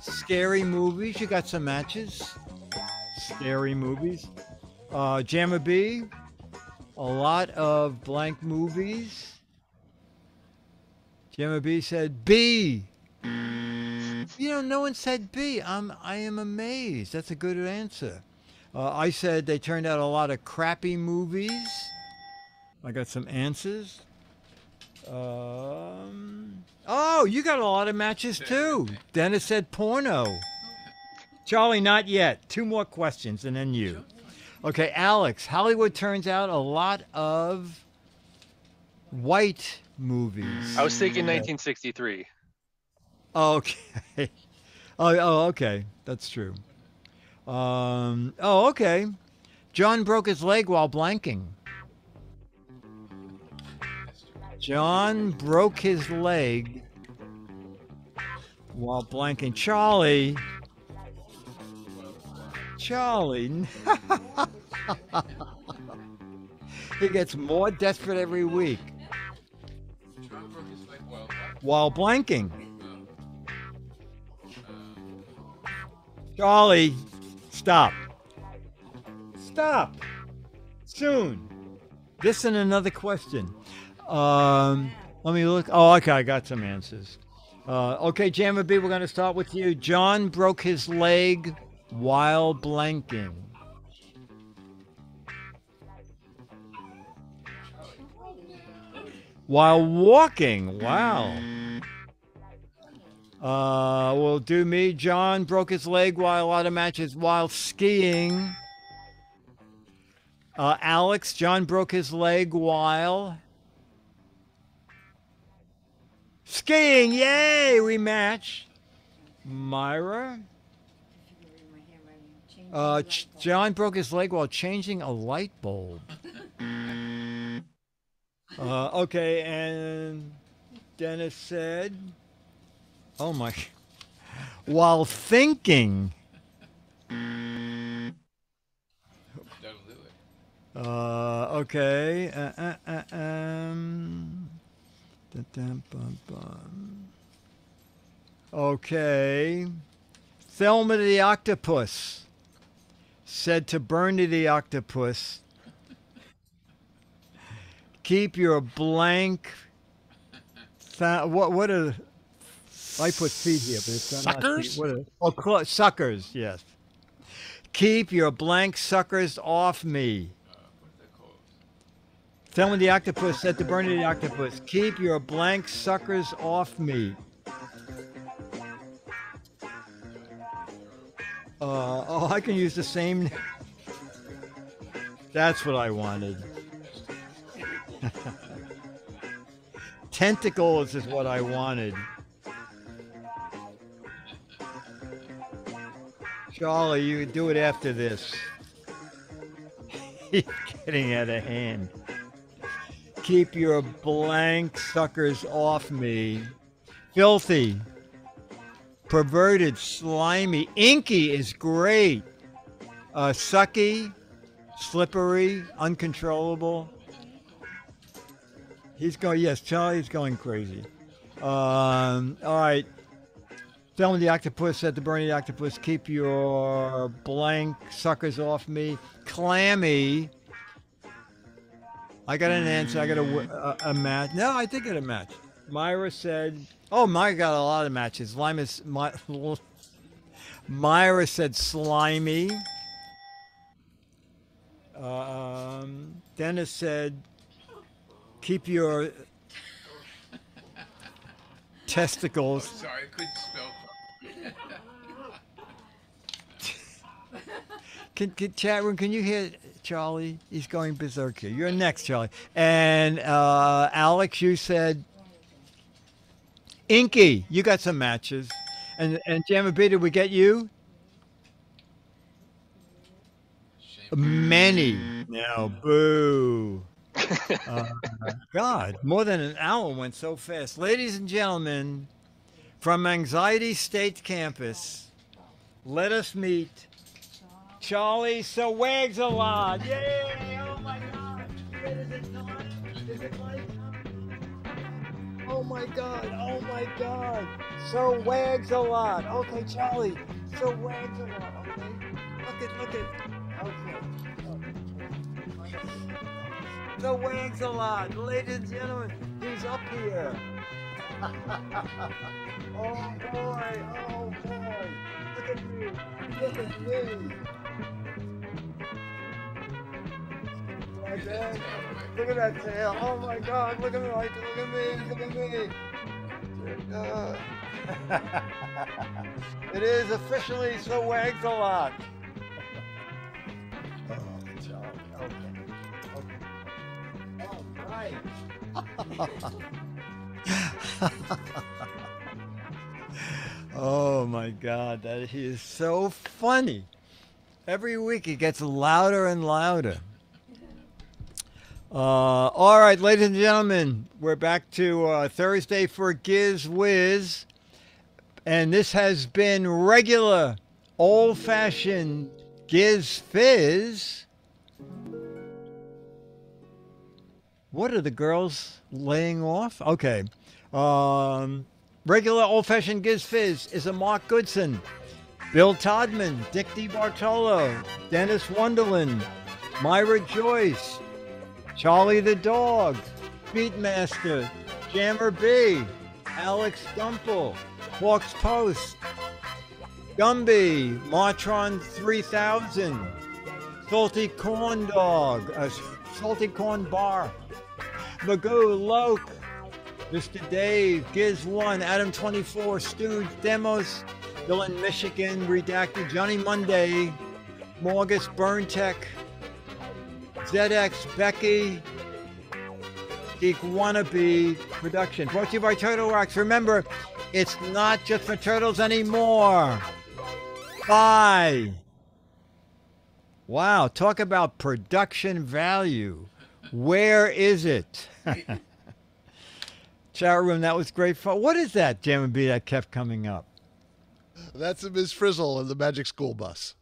scary movies. You got some matches. Scary movies. Uh, Jamma B, a lot of blank movies. Jamma B said B. You know, no one said B. I'm, I am amazed. That's a good answer. Uh, I said they turned out a lot of crappy movies. I got some answers. Um, oh, you got a lot of matches too. Dennis said porno. Charlie, not yet. Two more questions and then you. Okay, Alex. Hollywood turns out a lot of white movies. I was thinking 1963. Okay. *laughs* Oh, oh, okay. That's true. Um, oh, okay. John broke his leg while blanking. John broke his leg while blanking. Charlie. Charlie. *laughs* he gets more desperate every week while blanking. Charlie, stop. Stop. Soon. This and another question. Um, Let me look. Oh, okay, I got some answers. Uh, okay, Jammer B, we're going to start with you. John broke his leg while blanking. While walking. Wow. Uh, will do me. John broke his leg while out of matches while skiing. Uh, Alex, John broke his leg while skiing. Yay, we match. Myra, uh, John broke his leg while changing a light bulb. *laughs* Uh, okay, and Dennis said, "Oh my." While thinking. That'll do it. Uh, okay. Uh, uh, uh, um, da-dum, bum, bum. Okay. Thelma the octopus said to Bernie the octopus, "Keep your blank." Th- what? What are? I put feet here, but it's not Suckers? feet. What oh, suckers. Yes. Keep your blank suckers off me. Thelma the octopus said to Bernie the octopus, "Keep your blank suckers off me." Uh, oh, I can use the same. *laughs* That's what I wanted. *laughs* Tentacles is what I wanted. Charlie, you do it after this. *laughs* He's getting out of hand. Keep your blank suckers off me. Filthy. Perverted, slimy. Inky is great. Uh, sucky, slippery, uncontrollable. He's going, yes, Charlie's going crazy. Um, all right. Thelma the octopus said to Bernie the octopus, keep your blank suckers off me. Clammy. I got an answer. I got a a match. No, I did get a match. Myra said, oh, Myra got a lot of matches. Limus, My, *laughs* Myra said slimy. Um, Dennis said, keep your *laughs* testicles. Sorry, I couldn't spell. Can, can chat room? Can you hear Charlie? He's going berserk here. You're next, Charlie. And uh, Alex, you said Inky. You got some matches. And and Jamabita, did we get you many? No, boo. *laughs* Uh, God, more than an hour went so fast. Ladies and gentlemen, from Anxiety State Campus, let us meet Charlie So Wags a lot. Yay! Oh my God! Is it not? Is it like? Oh my God! Oh my God! So Wags a lot. Okay, Charlie. So Wags a lot. Okay. Look at look at. Okay. Oh, so Wags a lot. Ladies and gentlemen, he's up here. *laughs* oh boy! Oh boy! Look at me! Look at me! My God. Look at that tail. Oh my God. Look at me. Look at me. Look at me. Dear God. *laughs* it is officially so wags a lot. oh, Charlie. Okay. Okay. All right. *laughs* oh my God. That he is so funny. Every week it gets louder and louder. Uh, all right, ladies and gentlemen, we're back to uh, Thursday for Giz Wiz. And this has been regular, old fashioned Giz Fiz. What are the girls laying off? Okay. Um, regular old fashioned Giz Fiz is a Mark Goodson, Bill Todman, Dick DeBartolo, Dennis Wonderland, Myra Joyce, Charlie the dog, Beatmaster, Jammer B, Alex Gumpel, Hawks Post, Gumby, Martron 3000, Salty Corn Dog, uh, Salty Corn Bar, Magoo Loke, Mr. Dave, Giz1, Adam 24, Stooge, Demos, Dylan Michigan, Redacted, Johnny Monday, Morgus Burntech, ZX, Becky, Geek Wannabe Production. Brought to you by Turtle Rocks. Remember, it's not just for turtles anymore. Bye. Wow, talk about production value. Where is it? *laughs* Chat room, that was great fun. What is that, Jam and B, that kept coming up? That's a Ms. Frizzle in the Magic School Bus.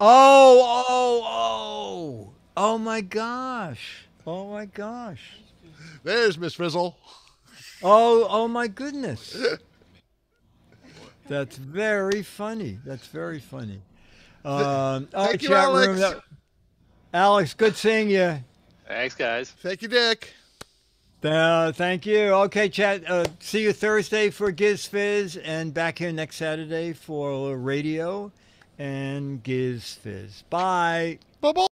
Oh, oh, oh. Oh my gosh. Oh my gosh. There's Miss Frizzle. Oh, oh my goodness. That's very funny. That's very funny. Um, all right, Thank you, chat Alex. room. that- Alex, good seeing you. Thanks, guys. Thank you, Dick. Uh, thank you. Okay, chat. Uh, see you Thursday for Giz Fiz, and back here next Saturday for radio and Giz Fiz. Bye. Bye bye.